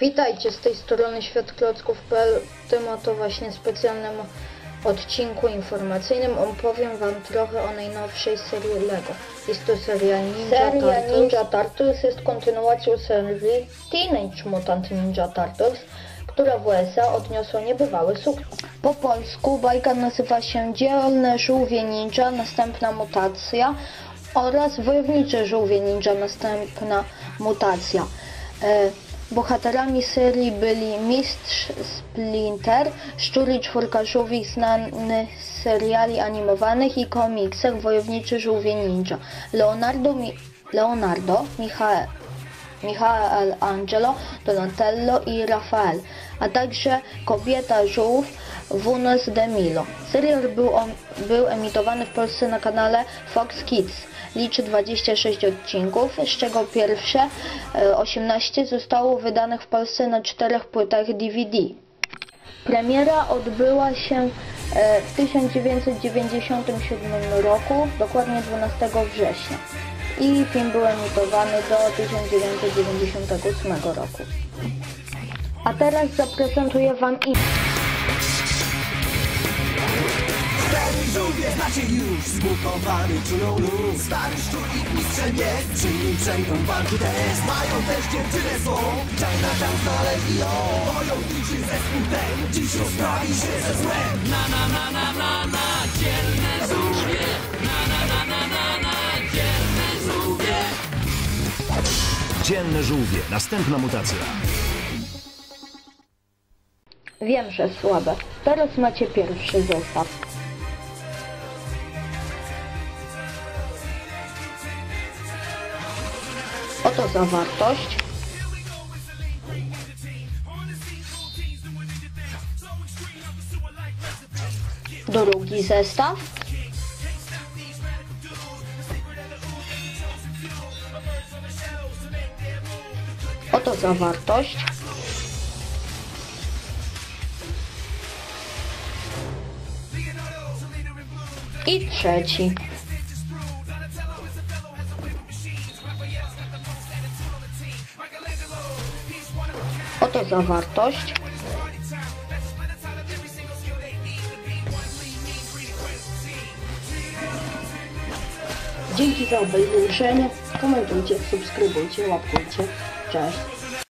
Witajcie z tej strony światklocków.pl. W tym oto właśnie specjalnym odcinku informacyjnym opowiem Wam trochę o najnowszej serii LEGO. Jest to seria Ninja Seria Turtles. Ninja Turtles jest kontynuacją serii Teenage Mutant Ninja Turtles, która w USA odniosła niebywały sukces. Po polsku bajka nazywa się Dzielne żółwie ninja, następna mutacja oraz Wojownicze żółwie ninja, następna mutacja. E, Bohaterami serii byli Mistrz Splinter, Szczur i Czwórka Żółwik znany z seriali animowanych i komiksach Wojowniczy Żółwie Ninja, Leonardo, Mi- Leonardo Michael, Michael Angelo, Donatello i Rafael, a także Kobieta Żółw Wunes de Milo. Serial był, on, był emitowany w Polsce na kanale Fox Kids. Liczy 26 odcinków, z czego pierwsze e, 18 zostało wydanych w Polsce na czterech płytach DVD. Premiera odbyła się e, w 1997 roku, dokładnie 12 września. I film był emitowany do 1998 roku. A teraz zaprezentuję Wam i Stary żółwie znacie już Zmutowany czują luz. Stary szczur i mistrzem jest Przy nim przejdą walki test Mają też dziewczynę swą Czarna tam znaleźli ją. Wojowniczy zespół ten Dziś rozprawi się ze złem. Na na na na na na Dzielne żółwie. Na na na na na na Dzielne żółwie. Dzielne żółwie. Następna mutacja. Wiem, że słabe. Teraz macie pierwszy zestaw. Oto zawartość. Drugi zestaw. Oto zawartość. I trzeci. Oto zawartość. Dzięki za obejrzenie. Komentujcie, subskrybujcie, łapkujcie. Cześć.